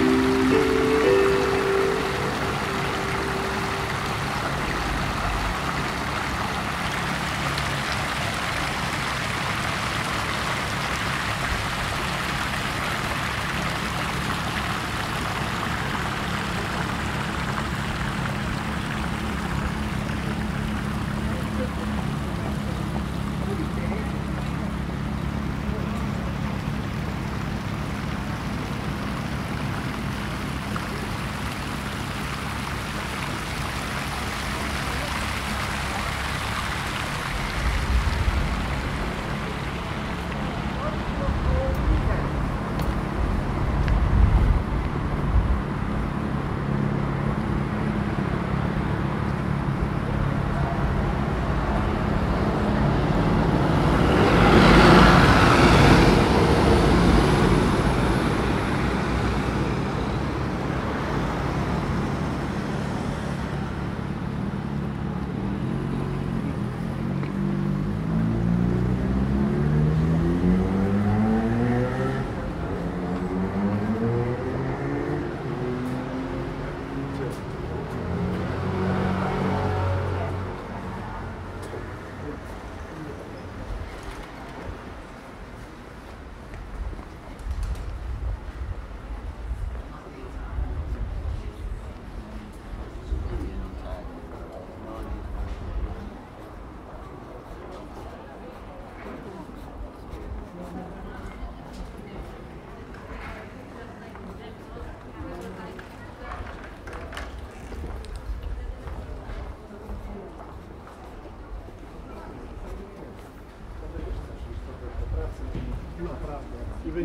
i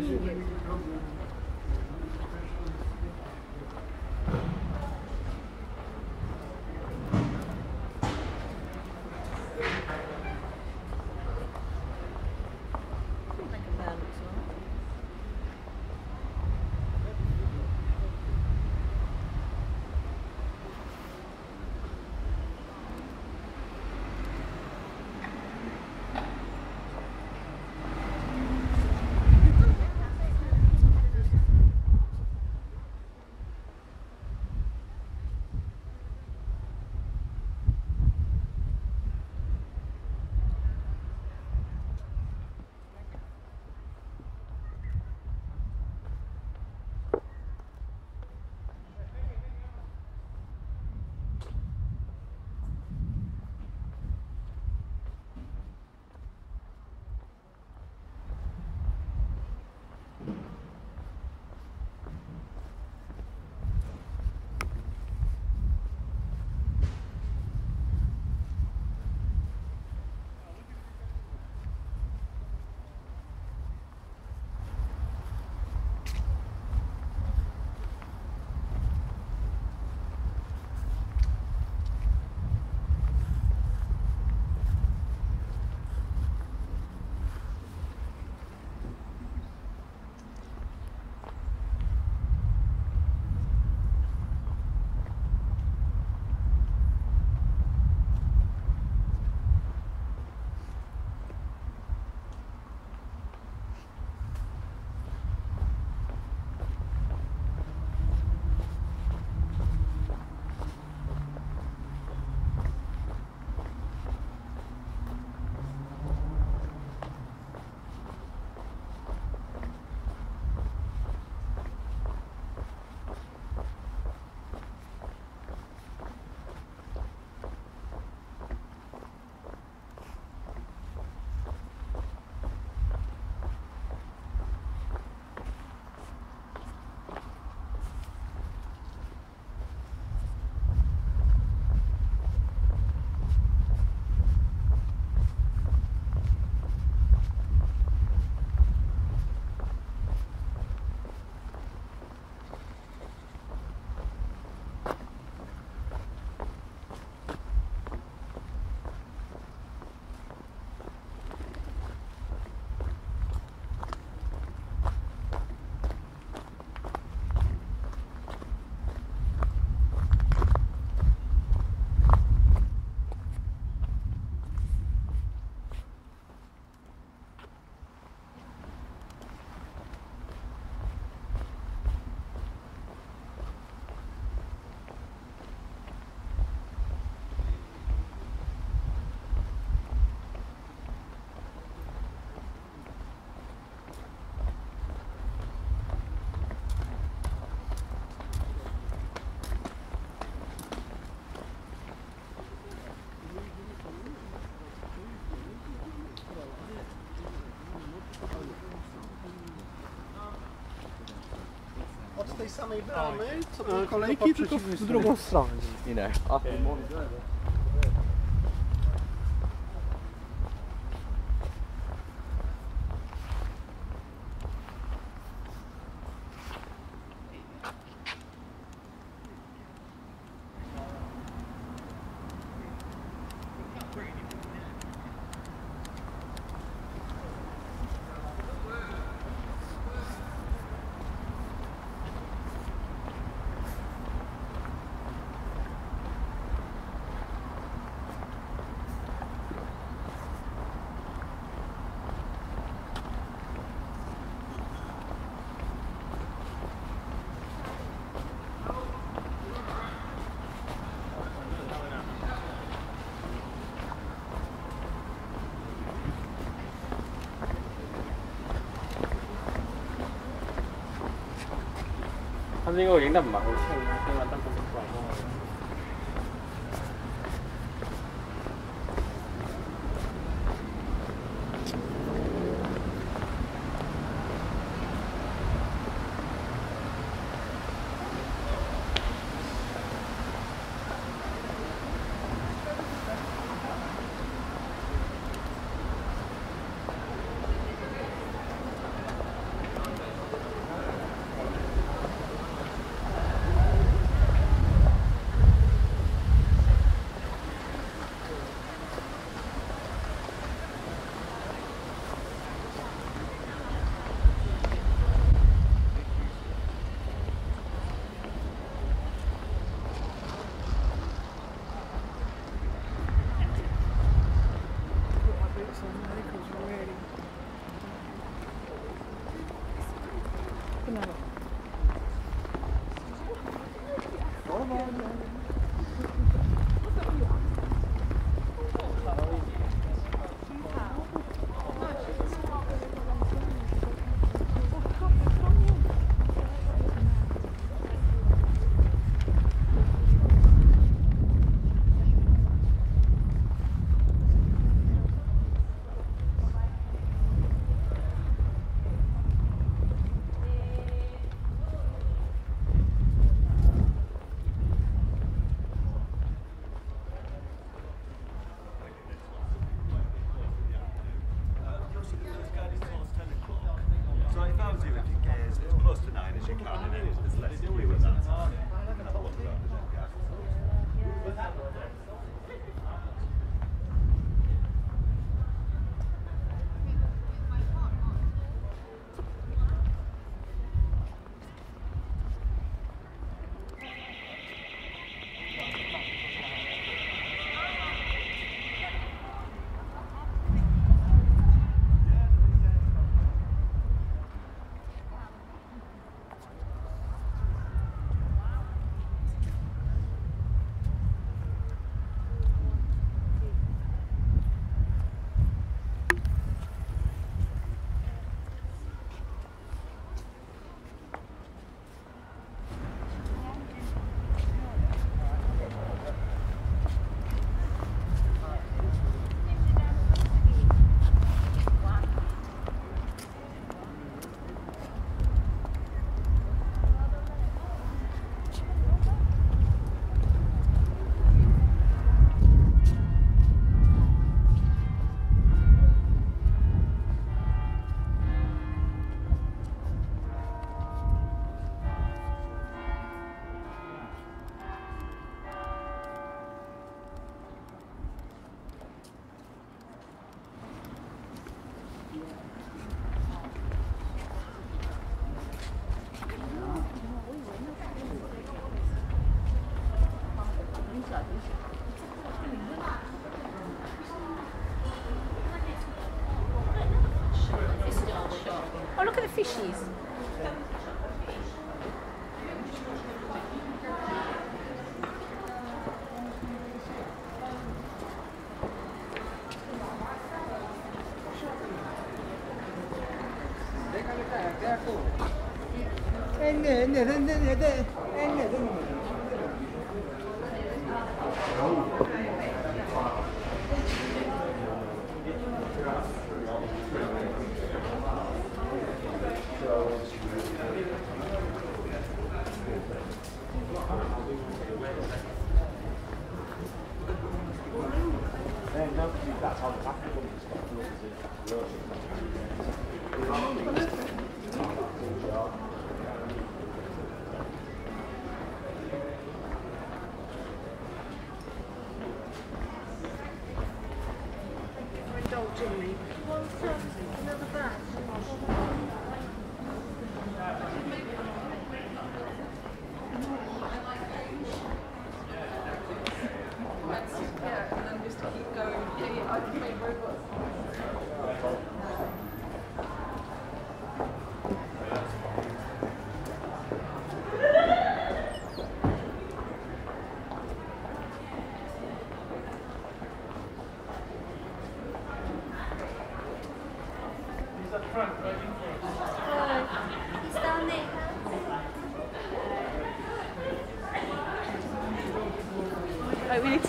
będziemy. Think tej samej bramy, co do kolejki, tylko w drugą stronę. You 呢個影得唔係好清，點解得咁？species. Ende, ende, ende, ende.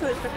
To look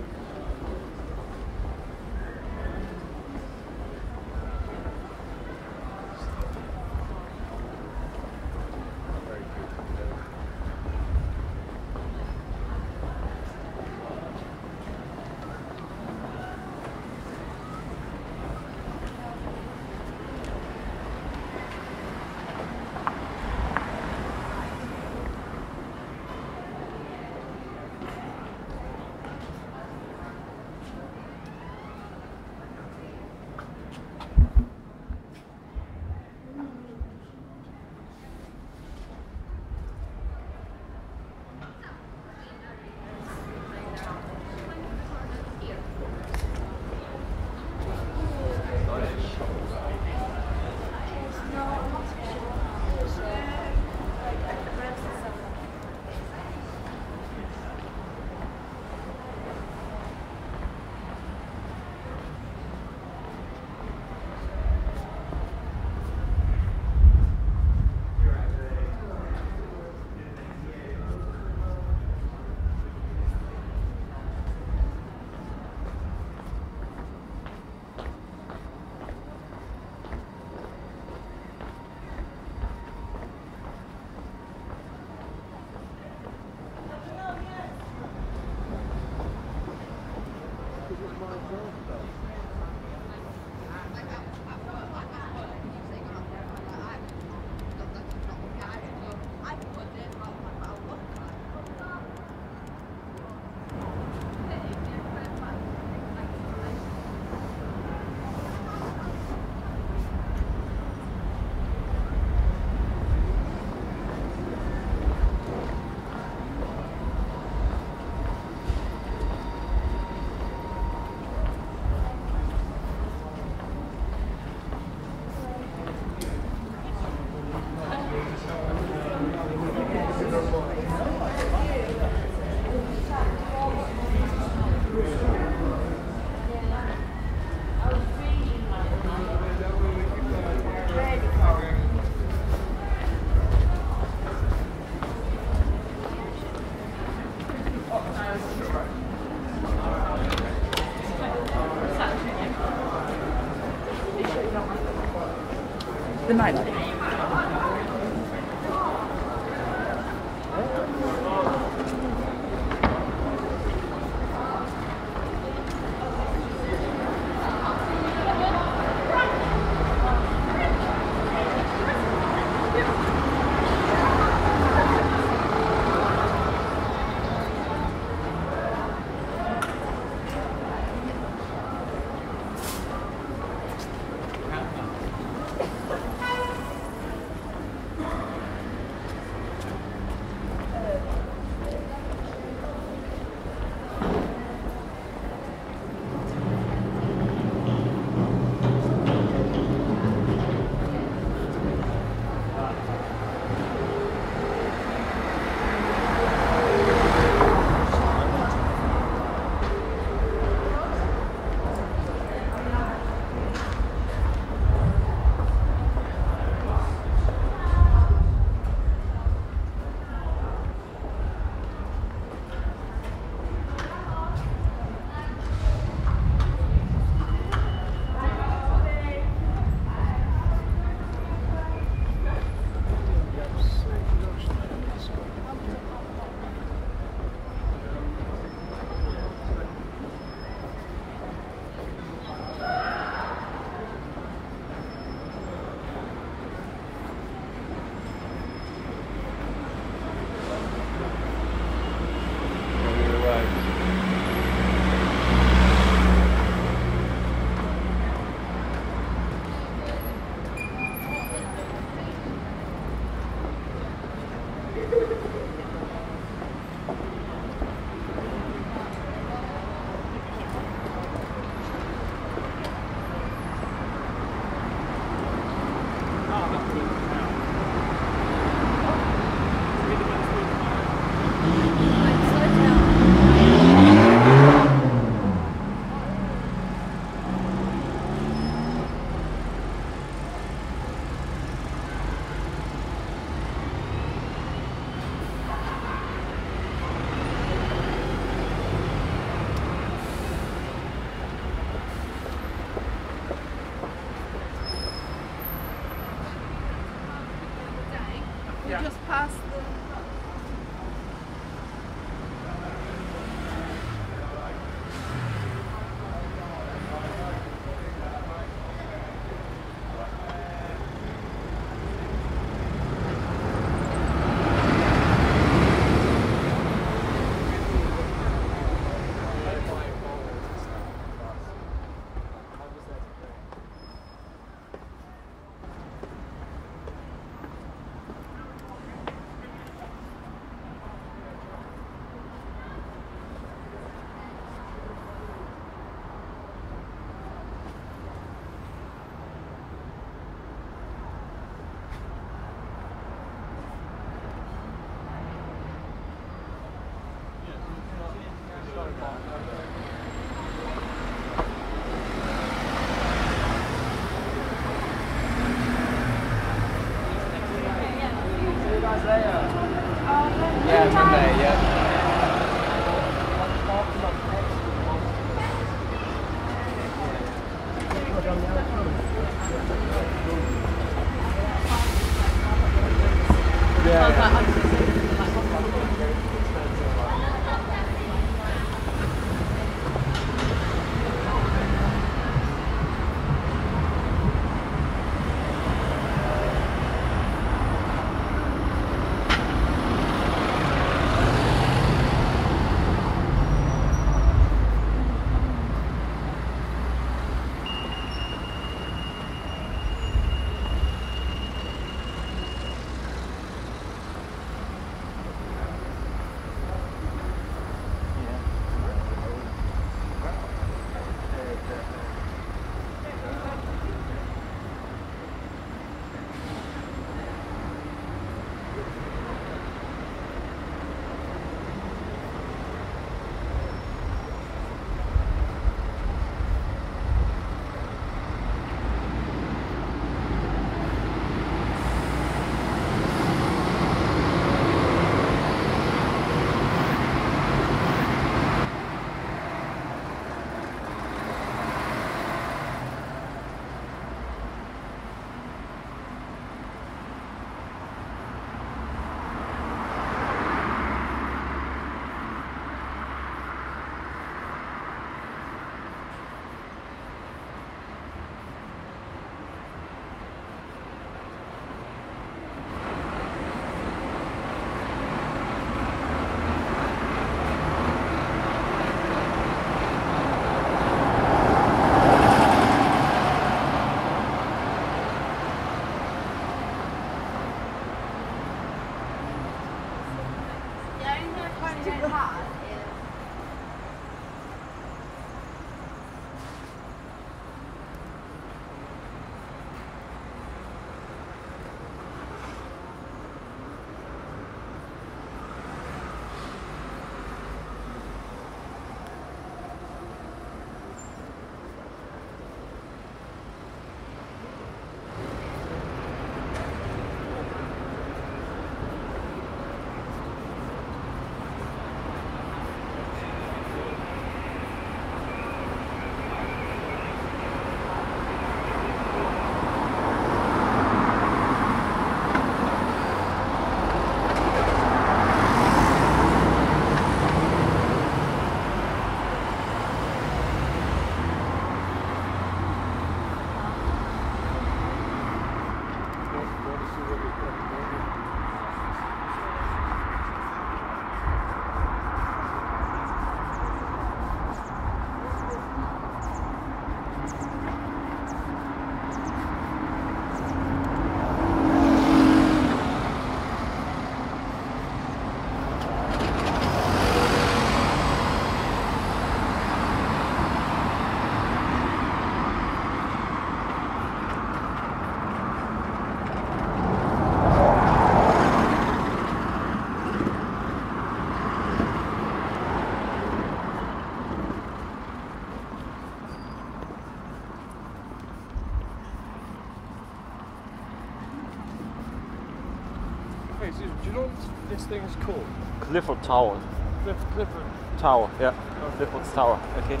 Excuse do you know what this thing is called? Clifford Tower. Cliff, Clifford. Tower, yeah. Clifford's Tower, okay.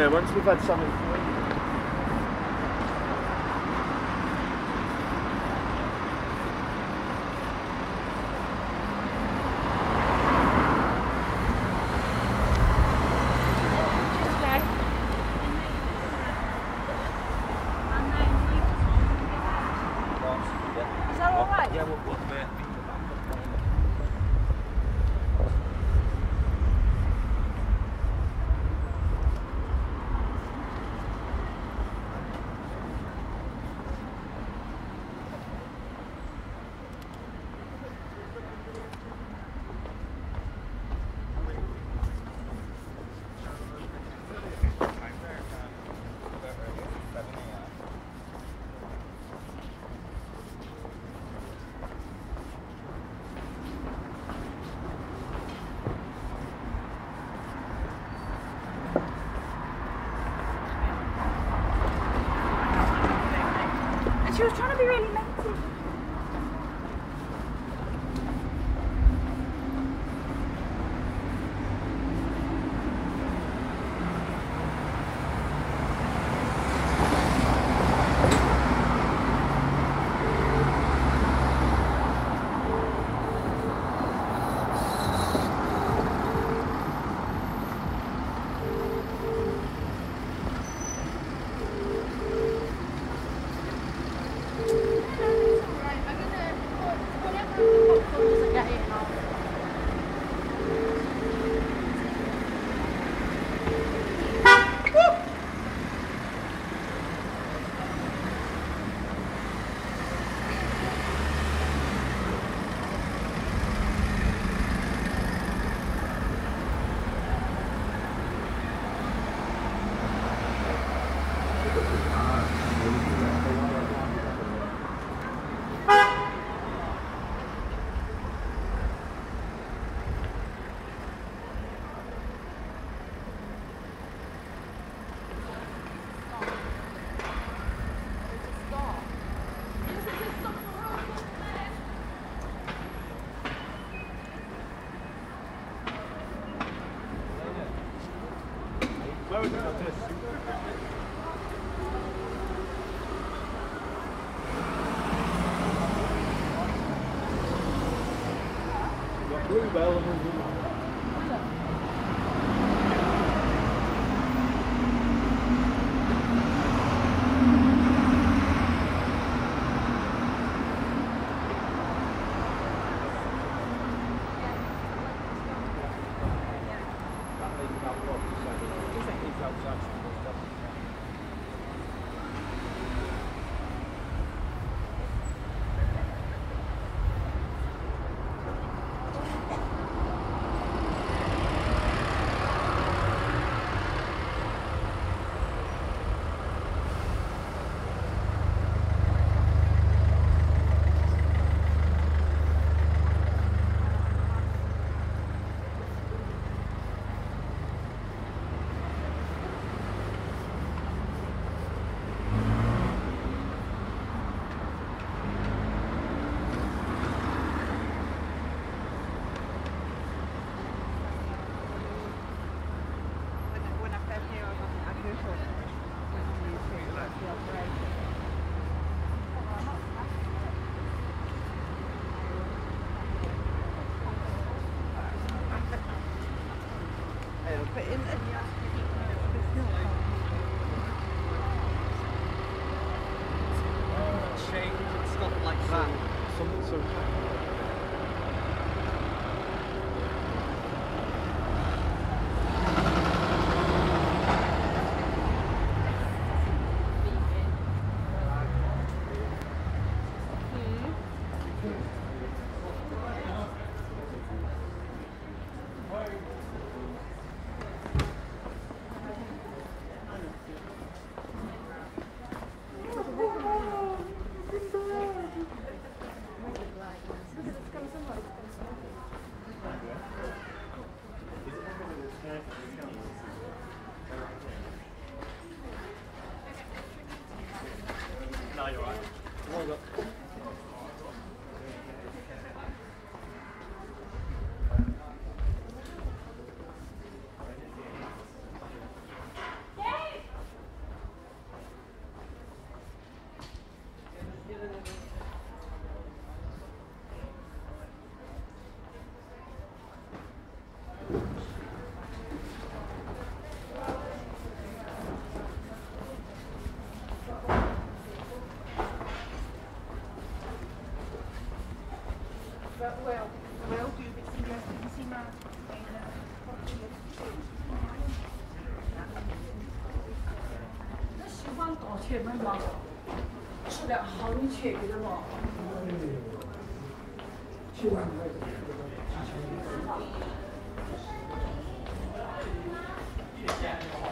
Yeah, once we've had something. And 12你喜欢打钱吗？出来好有钱，对？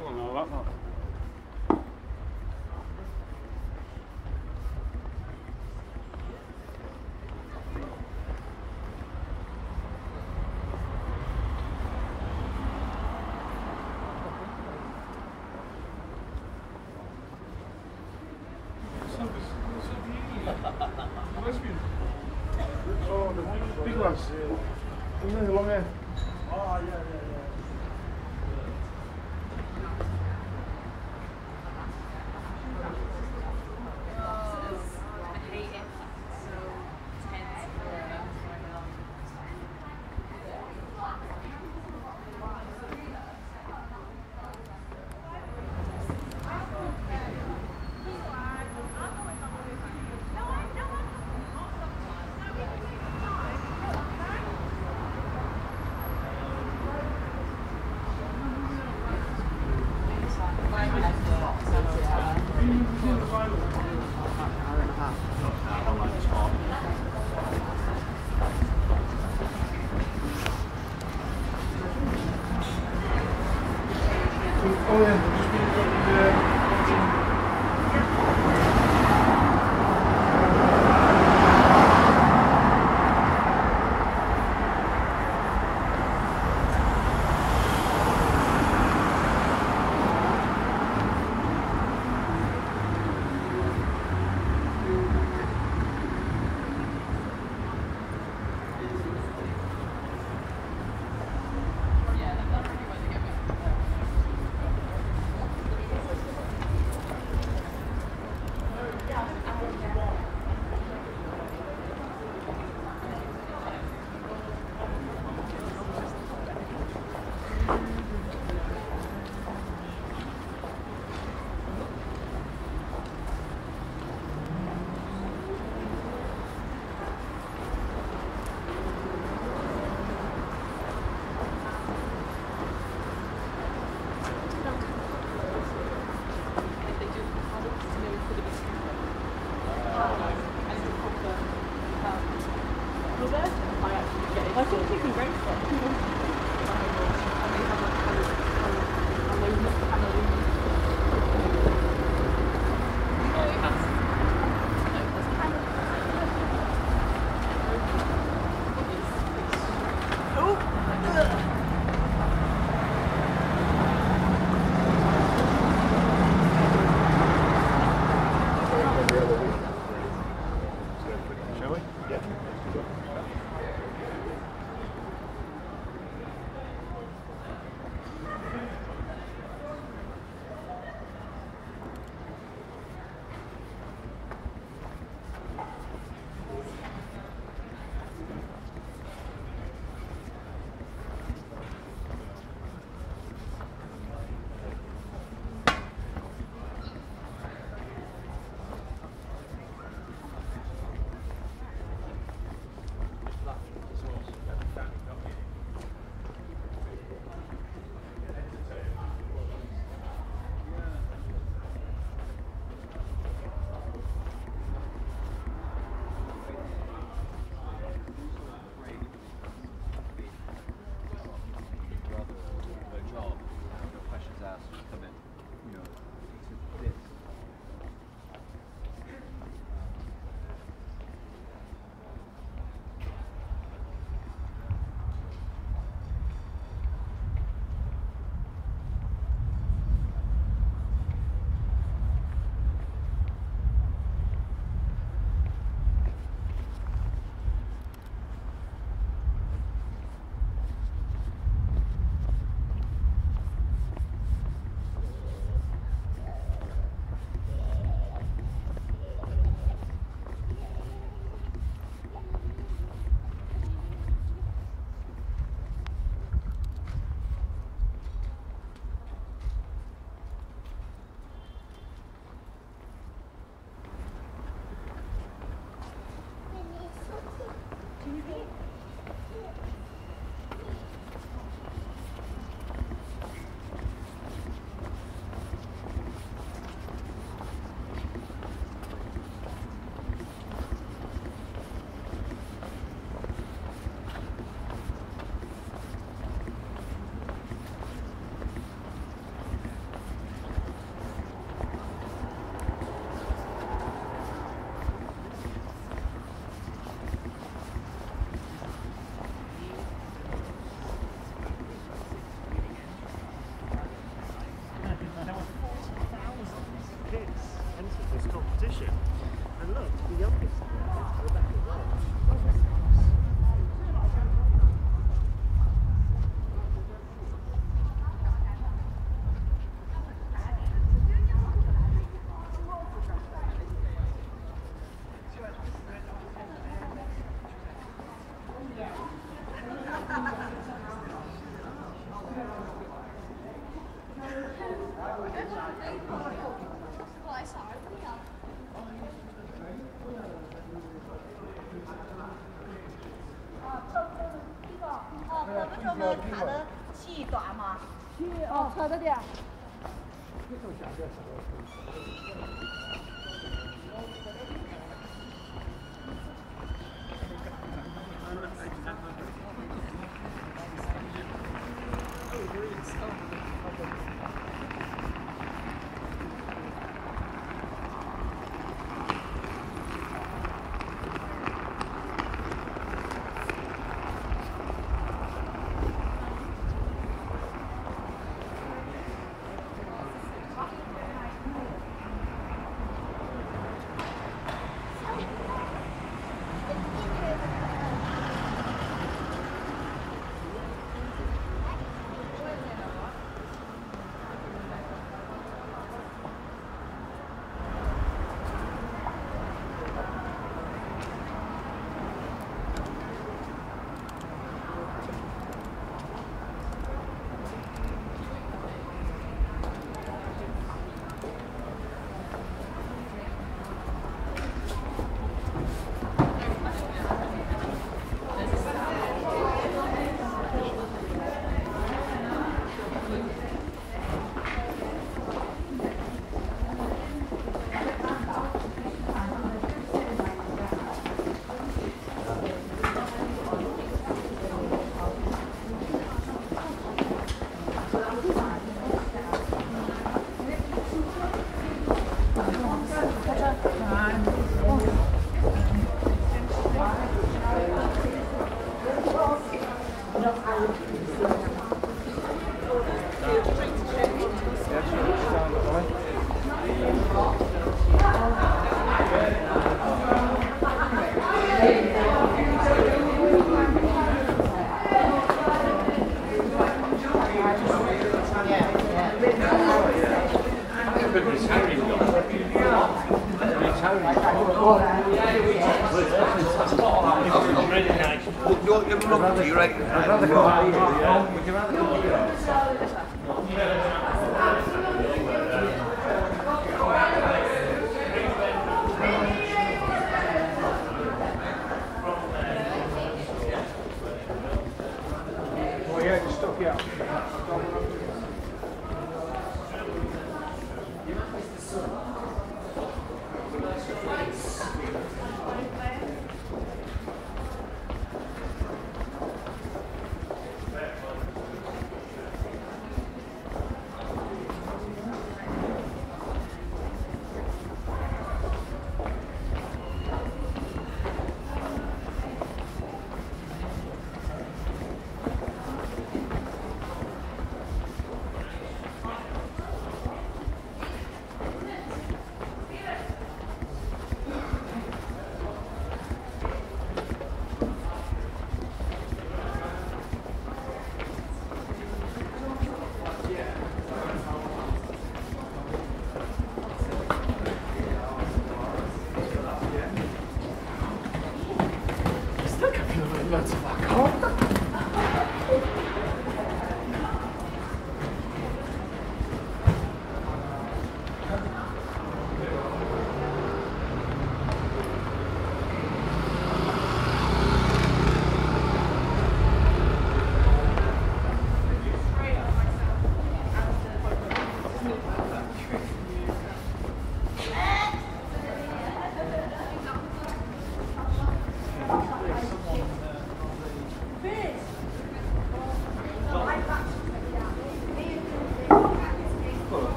Bottom and all that,